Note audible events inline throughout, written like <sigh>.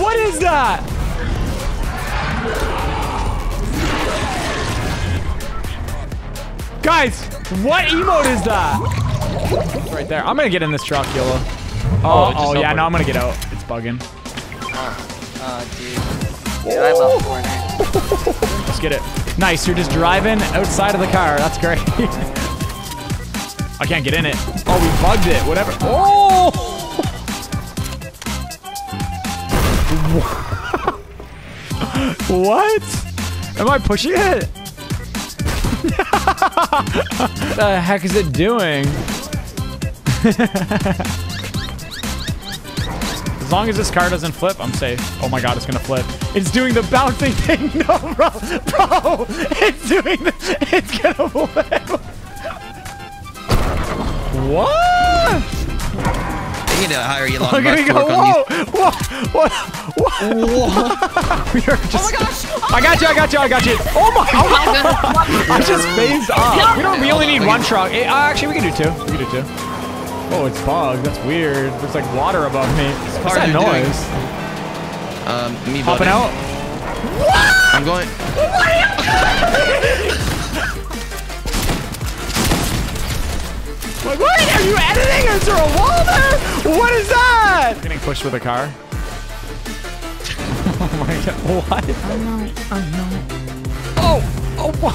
What is that? Guys, what emote is that? It's right there. I'm gonna get in this truck, YOLO. Oh, oh, just oh, yeah, no, I'm gonna get out. It's bugging. Oh, dude. Dude, I love Fortnite. <laughs> Let's get it. Nice, you're just driving outside of the car. That's great. <laughs> I can't get in it. Oh, we bugged it. Whatever. Oh! <laughs> what? Am I pushing it? <laughs> the heck is it doing? <laughs> As long as this car doesn't flip, I'm safe. Oh my god, it's gonna flip. It's doing the bouncing thing. No, bro. Bro, it's doing the, it's gonna flip. What? You need to hire Elon Look at Musk me to go. work on these. Whoa, whoa, what? What? <laughs> You're just, Oh my gosh! I got you, I got you, I got you. Oh my <laughs> god. I just phased off. We don't, we only need one truck. Eh, uh, actually, we can do two. We can do two. Oh, it's bugged. That's weird. There's like water above me. What's that hard to do. noise? Um, me Popping voting. out? I'm going. Like, what? <laughs> you editing? Is there a wall there? What is that? Getting pushed with a car. <laughs> oh my god. What? Oh no. Oh no. Oh. Oh. What?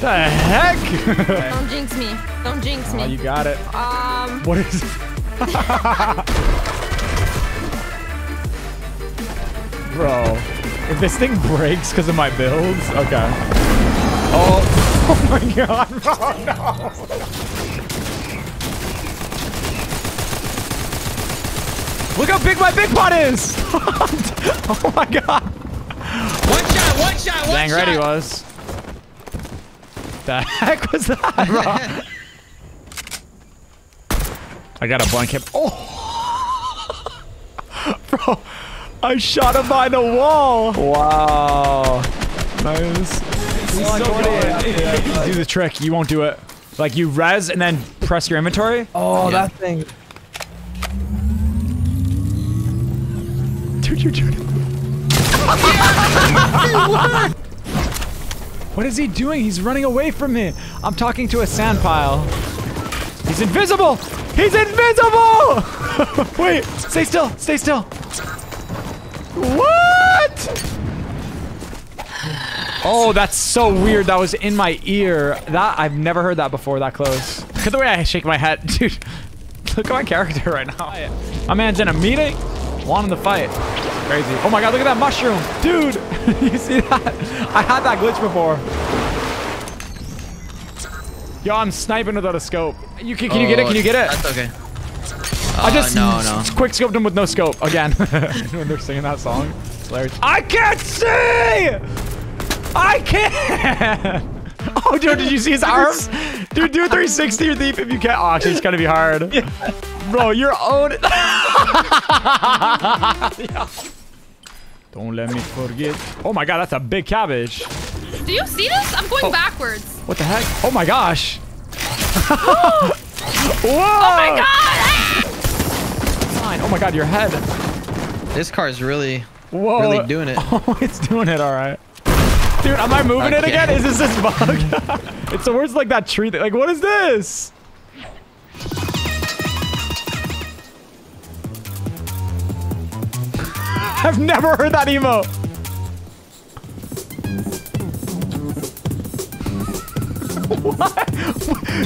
the heck? <laughs> Don't jinx me. Don't jinx oh, me. you got it. Um, What is <laughs> Bro, if this thing breaks because of my builds, okay. Oh, <laughs> oh my god, bro, <laughs> oh no. Look how big my big pot is! <laughs> oh my god. One shot, one shot, one Dang shot. right he was. The heck was that, bro? I got a blanket. Oh! Bro, I shot him by the wall. Wow. Nice. He's so good. Yeah. Do the trick. You won't do it. Like you res and then press your inventory. Oh, Yeah. that thing. Dude, you're doing it. <laughs> what is he doing? He's running away from me. I'm talking to a sand pile. He's invisible. He's invisible. <laughs> Wait, stay still. Stay still. What? Oh, that's so weird. That was in my ear. That I've never heard that before that close. <laughs> Look at the way I shake my head, <laughs> dude. Look at my character right now. My man's in a meeting, wanting to fight. Crazy. Oh my god, look at that mushroom. Dude, <laughs> you see that? I had that glitch before. Yo, I'm sniping without a scope. You can, can you get it? Can you get it? Oh, that's okay. I just Uh, no, no. quick scoped him with no scope again <laughs> when they're singing that song. It's hilarious. I can't see. I can't. <laughs> Oh, dude, did you see his <laughs> arms? Dude, do a 360 or deep if you can. Oh, actually, it's gonna be hard. Bro, you're own. Don't let me forget. Oh my god, that's a big cabbage. do you see this? I'm going backwards. What the heck? Oh my gosh. Whoa! Oh my god! Fine. Oh my god, your head. This car is really, Whoa. really doing it. <laughs> Oh, it's doing it all right. Dude, am I moving it again? Is this this bug? <laughs> it's the worst like that tree thing. Like, what is this? <laughs> I've never heard that emo. what?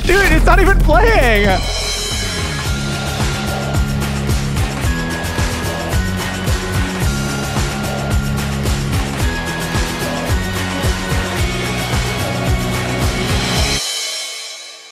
Dude, it's not even playing.